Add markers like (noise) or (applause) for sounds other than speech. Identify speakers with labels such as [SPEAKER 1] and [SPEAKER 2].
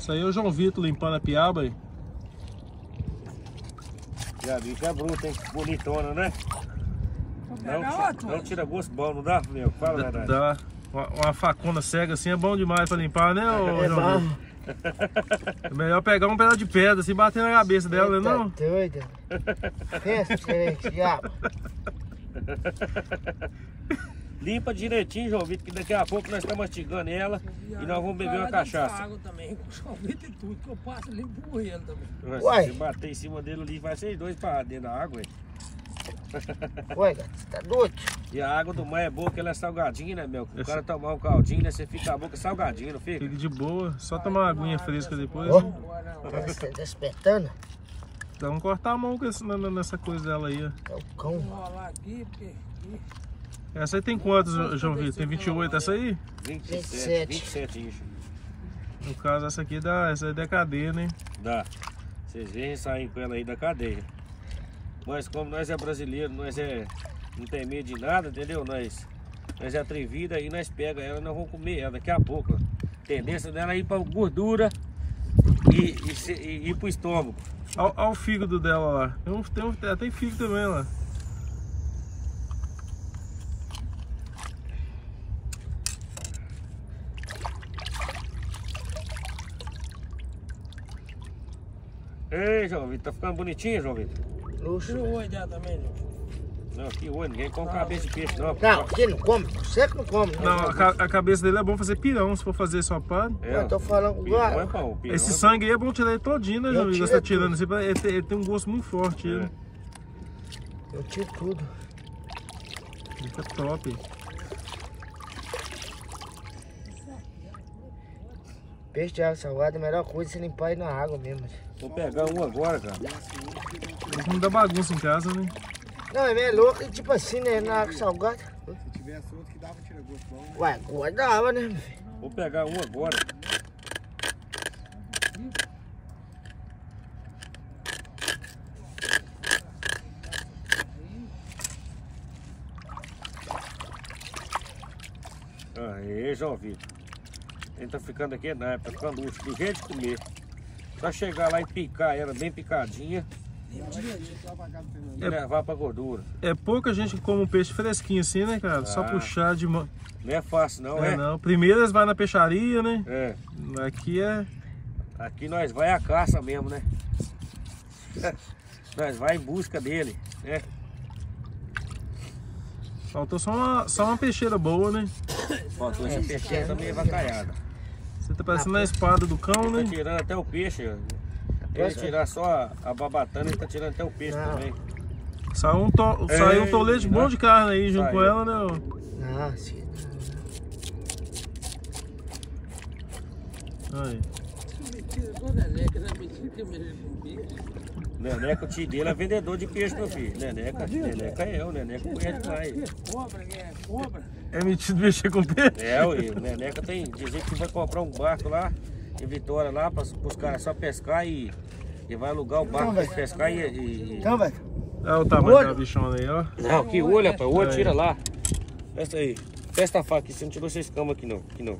[SPEAKER 1] Isso aí é o João Vitor limpando a piaba aí.
[SPEAKER 2] Já vi que é bruto, hein? Bonitona, né? Não, não tira gosto bom, não dá, meu? Fala a verdade.
[SPEAKER 1] Dá. Uma, uma facona cega assim é bom demais pra limpar, né, ô
[SPEAKER 3] É
[SPEAKER 1] João
[SPEAKER 3] bom.
[SPEAKER 1] É melhor pegar um pedaço de pedra assim e bater na cabeça dela, né, não?
[SPEAKER 3] Tá doido? Pensa, você, diabo. (laughs)
[SPEAKER 2] Limpa direitinho, João Vitor, que daqui a pouco nós estamos mastigando ela e nós vamos beber uma cachaça.
[SPEAKER 4] água também, com sorvete e tudo, que eu passo ali por ele também.
[SPEAKER 2] Mas
[SPEAKER 3] Uai.
[SPEAKER 2] Se bater em cima dele ali, vai ser dois para dentro da água. hein?
[SPEAKER 3] Ué, gato, você tá doido?
[SPEAKER 2] E a água do mar é boa, que ela é salgadinha, né, meu? O
[SPEAKER 1] Esse-
[SPEAKER 2] cara tomar um caldinho, né? Você fica a boca salgadinha, não fica?
[SPEAKER 1] Fica de boa, só tomar uma aguinha fresca depois.
[SPEAKER 3] Ó.
[SPEAKER 1] né?
[SPEAKER 3] Tá se despertando?
[SPEAKER 1] Dá um cortar a mão nessa coisa dela aí, ó.
[SPEAKER 3] É o cão.
[SPEAKER 4] Vou rolar aqui, porque aqui.
[SPEAKER 1] Essa aí tem quantos, João Vitor? Tem 28 essa aí?
[SPEAKER 2] 27,
[SPEAKER 3] 27.
[SPEAKER 2] 27 inchos.
[SPEAKER 1] No caso, essa aqui dá, essa aí dá cadeia, né?
[SPEAKER 2] Dá. Vocês veem sair com ela aí da cadeia. Mas como nós é brasileiro, nós é. Não tem medo de nada, entendeu? Nós, nós é atrevido, aí nós pega ela e nós vamos comer ela daqui a pouco. ó. Tendência dela é ir pra gordura e, e, se- e ir pro estômago.
[SPEAKER 1] Olha o fígado dela lá. Tem, um, tem, um, ela tem fígado também lá.
[SPEAKER 2] Ei, João Vitor, tá ficando bonitinho, João Vitor?
[SPEAKER 3] Luxo.
[SPEAKER 4] Tira o olho dela também, gente.
[SPEAKER 2] Não, que oi, ninguém come cabeça de peixe, não.
[SPEAKER 3] Não, quem não come? Você que não come. né?
[SPEAKER 1] Não, a, ca- a cabeça dele é bom fazer pirão, se for fazer só pano.
[SPEAKER 2] É,
[SPEAKER 3] Eu tô falando
[SPEAKER 2] pirão é
[SPEAKER 3] agora.
[SPEAKER 2] bom. pirão
[SPEAKER 1] Esse
[SPEAKER 2] é
[SPEAKER 1] sangue aí é bom tirar ele todinho, né, João Vitor? Você tá tirando ele, tem, ele tem um gosto muito forte,
[SPEAKER 2] bom.
[SPEAKER 1] ele.
[SPEAKER 2] É.
[SPEAKER 3] Eu tiro tudo.
[SPEAKER 1] Fica top.
[SPEAKER 3] Peixe de água salgada, a melhor coisa é você limpar ele na água mesmo.
[SPEAKER 2] Vou pegar um agora, cara.
[SPEAKER 1] Não dá bagunça em casa, né?
[SPEAKER 3] Não, é meio louco, tipo assim, né? Na água salgada.
[SPEAKER 5] Se tivesse outro que dava um tira gosto bom.
[SPEAKER 3] Ué, agora dava, né? meu filho?
[SPEAKER 2] Vou pegar um agora. Aí, João Vitor. Ele tá ficando aqui na época, ficando útil, do jeito de comer. Só chegar lá e picar ela bem picadinha e levar pra gordura.
[SPEAKER 1] É pouca gente que come um peixe fresquinho assim, né, cara? Só
[SPEAKER 2] Ah.
[SPEAKER 1] puxar de mão.
[SPEAKER 2] Não é fácil não,
[SPEAKER 1] É,
[SPEAKER 2] é?
[SPEAKER 1] não. Primeiro eles vão na peixaria, né?
[SPEAKER 2] É.
[SPEAKER 1] Aqui é.
[SPEAKER 2] Aqui nós vai à caça mesmo, né? (laughs) nós vai em busca dele, né?
[SPEAKER 1] Faltou só uma, só uma peixeira boa, né?
[SPEAKER 2] Faltou essa
[SPEAKER 3] É,
[SPEAKER 2] peixeira
[SPEAKER 3] é.
[SPEAKER 2] também avacalhada.
[SPEAKER 1] Tá parecendo a espada do cão,
[SPEAKER 2] Ele tá
[SPEAKER 1] né?
[SPEAKER 2] tirando até o peixe. ó. Ele
[SPEAKER 3] Posso-
[SPEAKER 2] tirar só a, babatana, ele tá tirando até o peixe
[SPEAKER 3] Não.
[SPEAKER 2] também.
[SPEAKER 1] Saiu um, to... Saiu um
[SPEAKER 2] Ei,
[SPEAKER 1] tolete bom
[SPEAKER 2] né?
[SPEAKER 1] de carne aí junto
[SPEAKER 2] Saiu.
[SPEAKER 1] com ela, né? ó?
[SPEAKER 3] Não, sim.
[SPEAKER 1] Aí.
[SPEAKER 4] Neneca, né?
[SPEAKER 2] O tio dele é vendedor de peixe, meu filho. Neneca, Neneca é eu, Neneca conhece mais.
[SPEAKER 4] Que cobra, é cobra.
[SPEAKER 1] É metido (laughs) mexer com peixe?
[SPEAKER 2] É, ué, o Neneca tem. Dizer que vai comprar um barco lá em Vitória lá para os caras só pescar e, e vai alugar o barco para pescar e. e-
[SPEAKER 3] Então, velho.
[SPEAKER 1] Olha o tamanho
[SPEAKER 3] Olho.
[SPEAKER 1] da bichona aí, ó.
[SPEAKER 2] Não, que olho, rapaz. O olho tira lá. Presta aí. Testa a faca aqui, você não tirou essa escama aqui não. Aqui não.